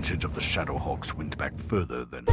Heritage of the Shadowhawks went back further than...